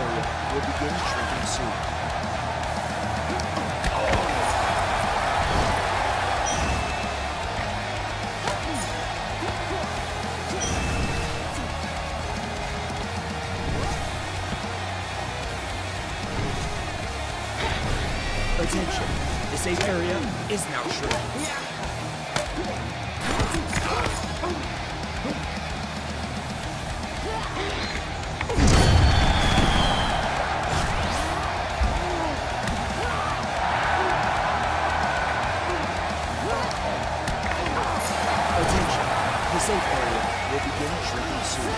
area will begin shrinking soon. Attention, the safe area is now shrinking. Soon.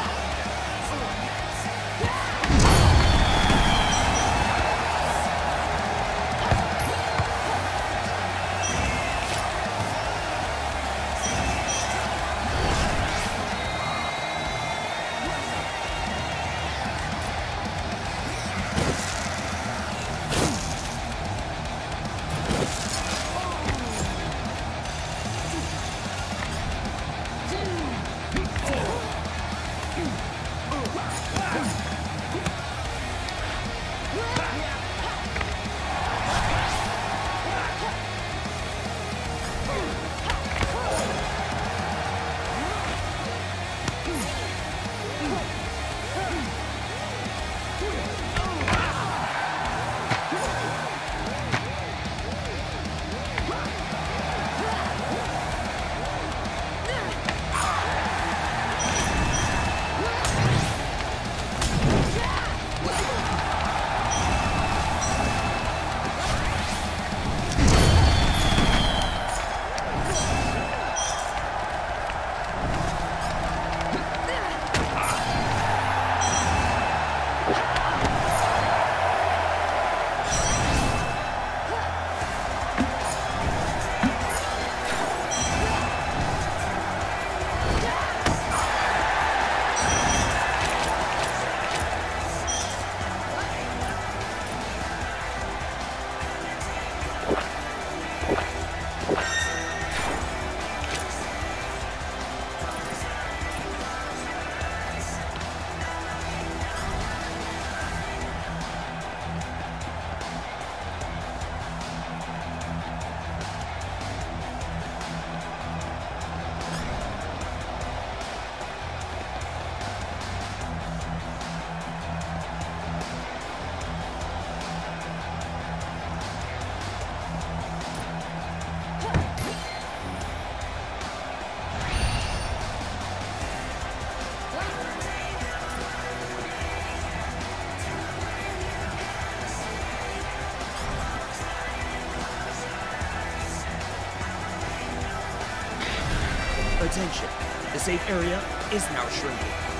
Attention, the safe area is now shrinking.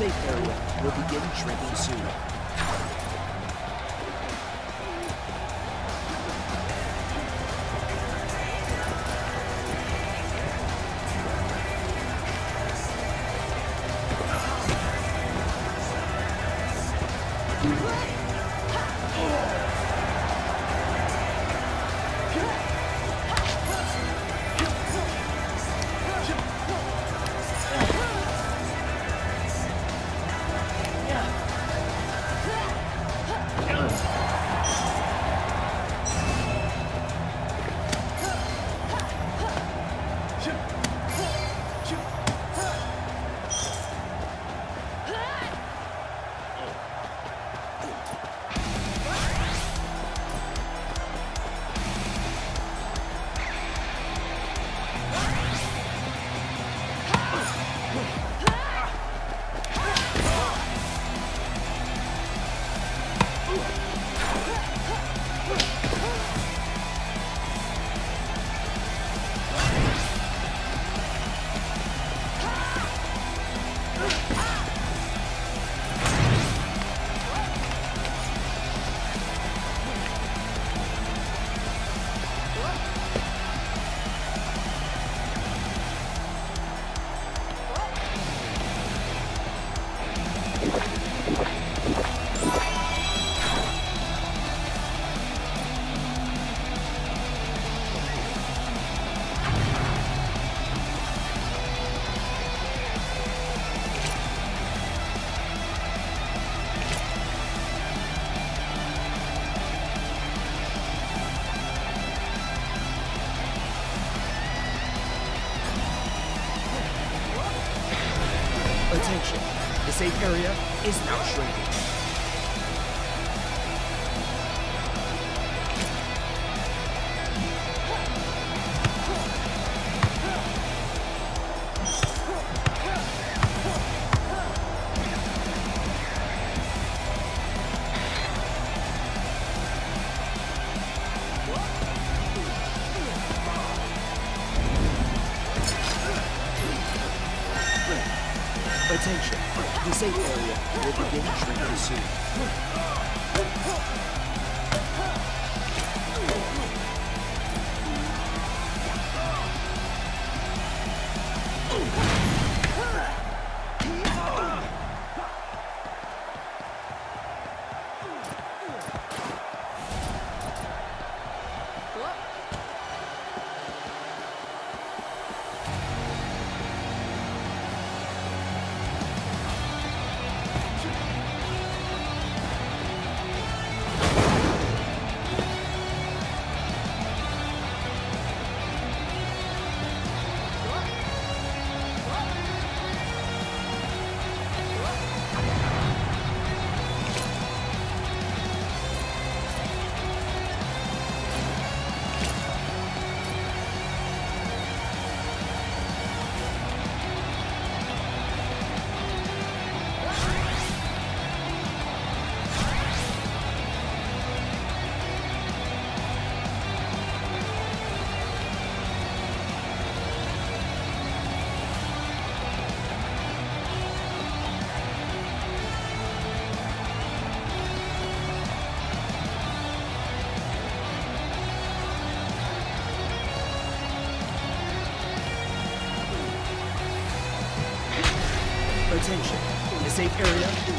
safe area will begin shrinking soon. What?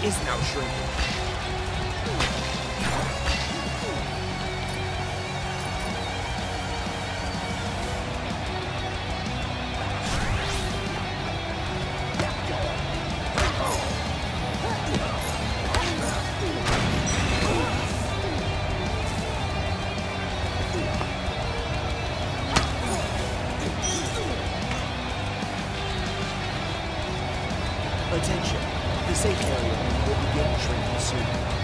Is now shrinking. Attention, the safe area will begin shrinking soon.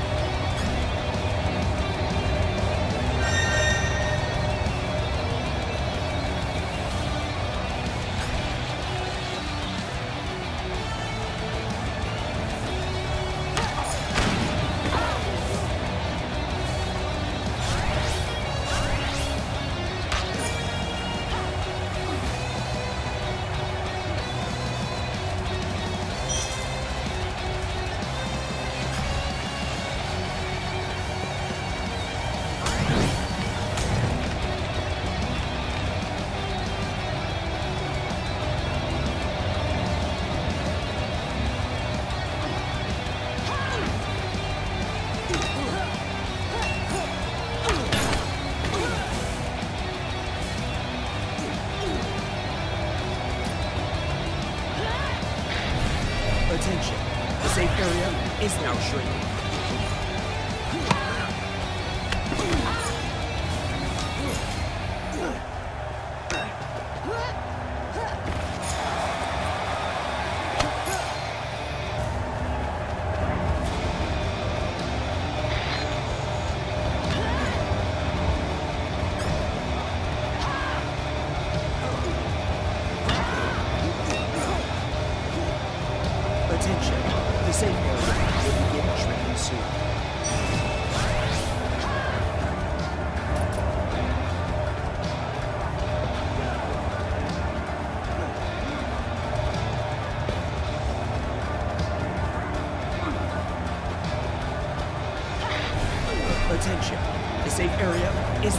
Attention, the safe area is now shrinking.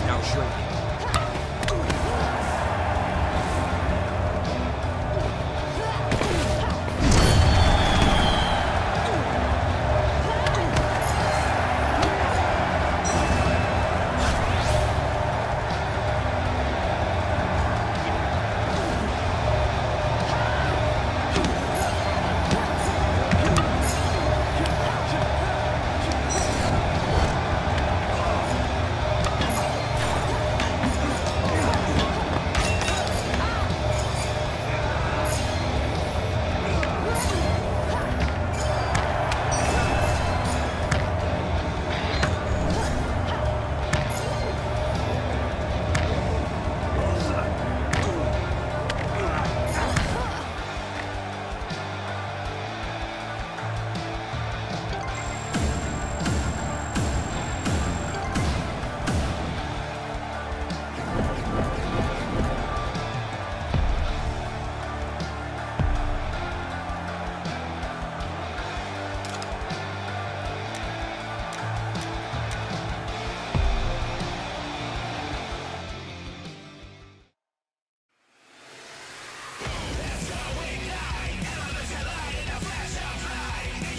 Now shrinking.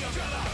each other